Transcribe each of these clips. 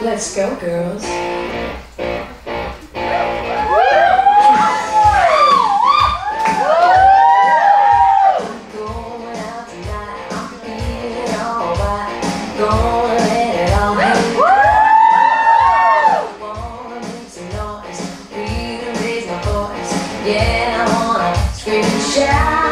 Let's go, girls. Going out tonight, I'm feeling alright. Gonna let it all hang. Wanna make some noise, really raise my voice. Yeah, I wanna scream and shout.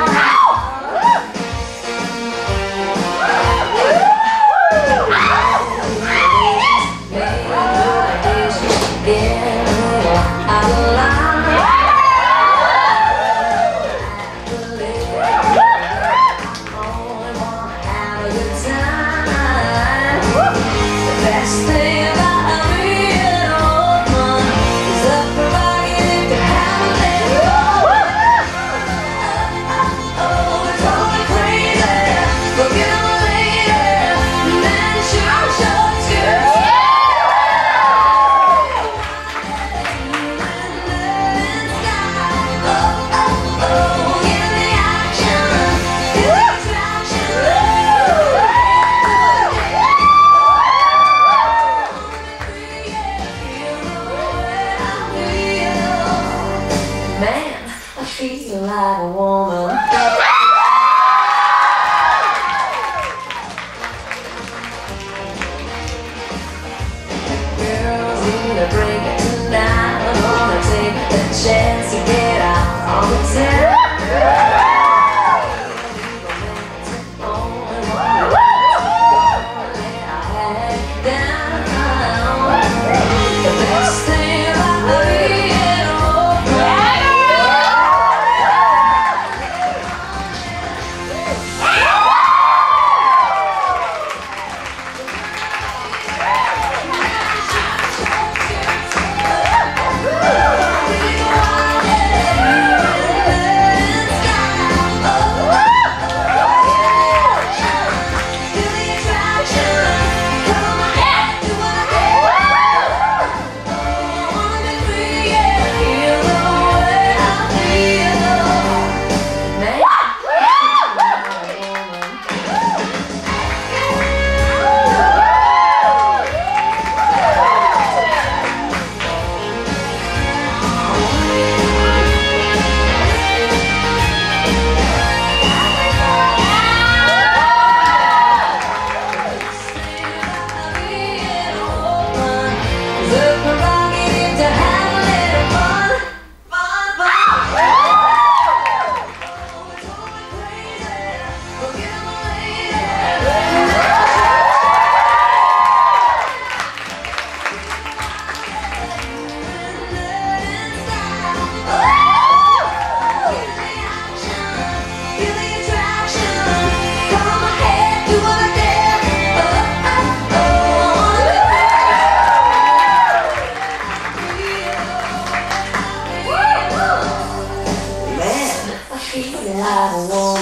Man, I feel like a woman. Girls need a drink tonight. I'm gonna take the chance to get out on the town. I want.